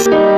Summer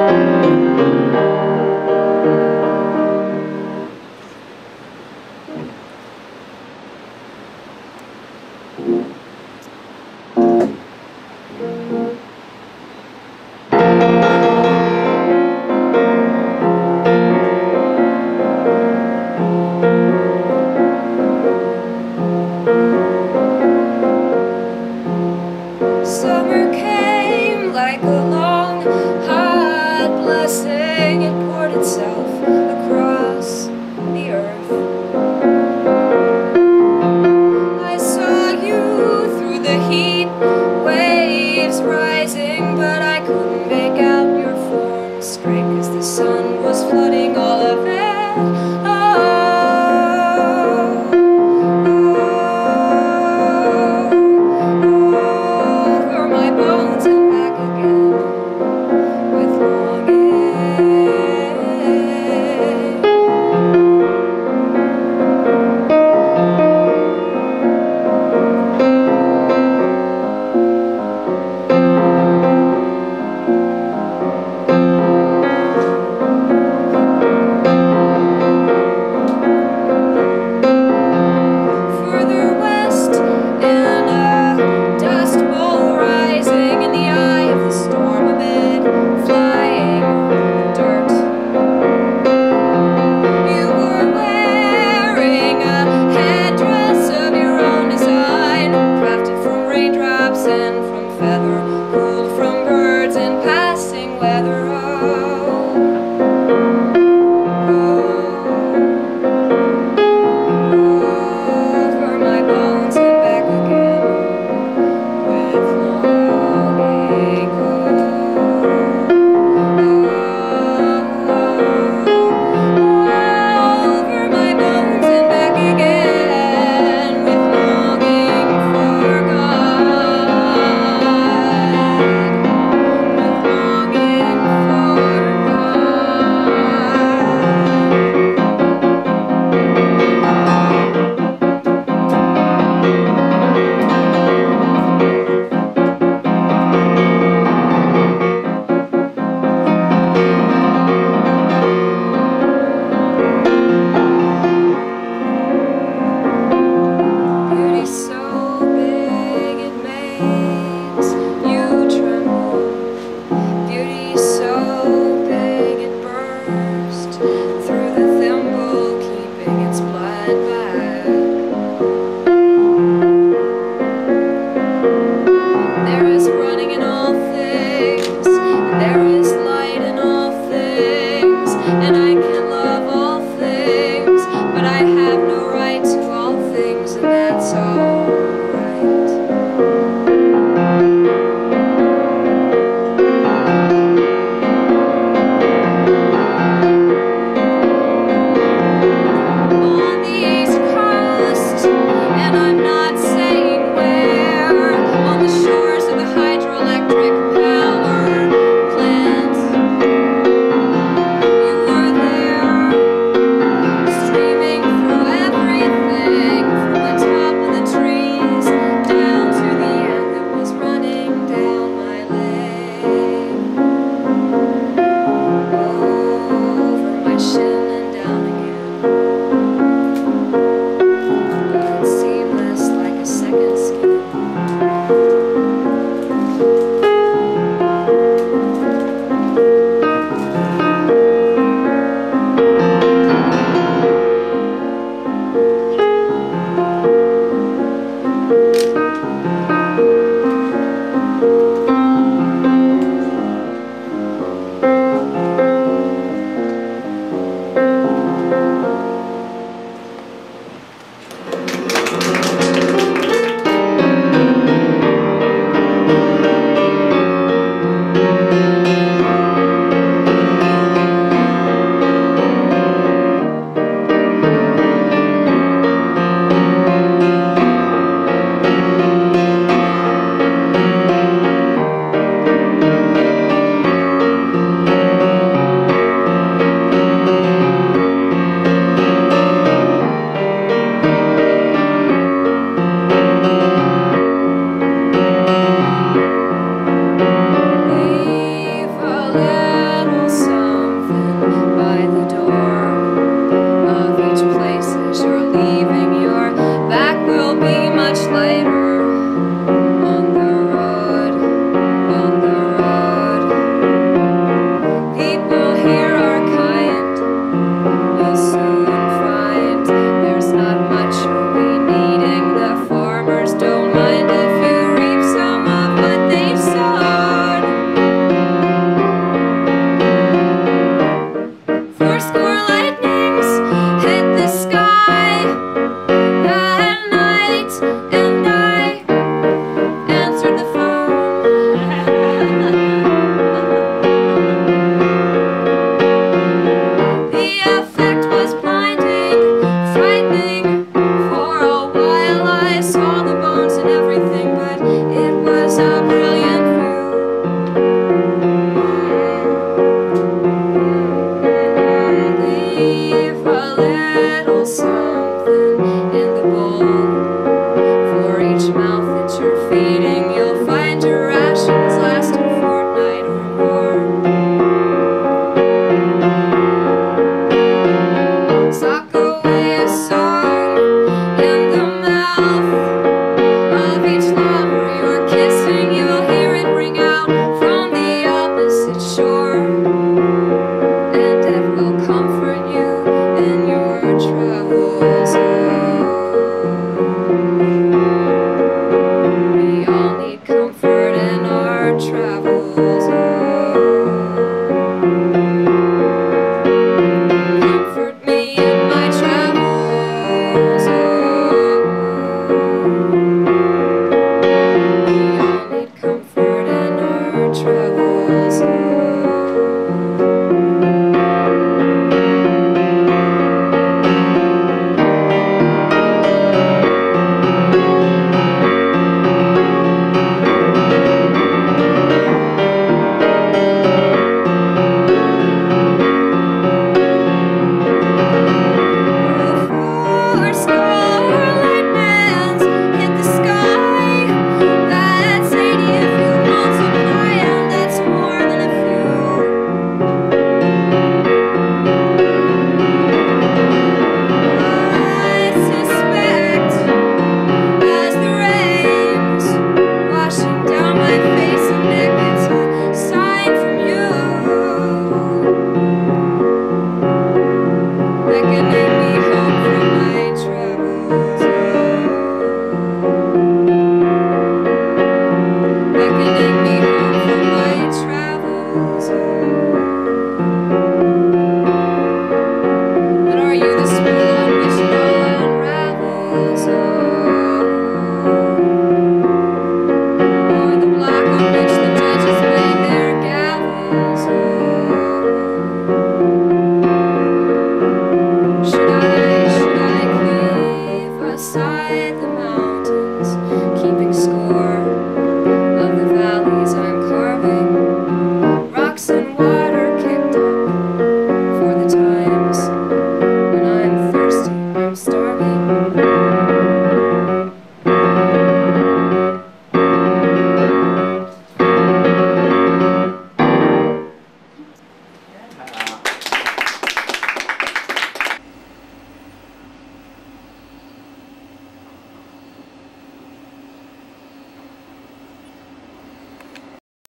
and from feather, pulled from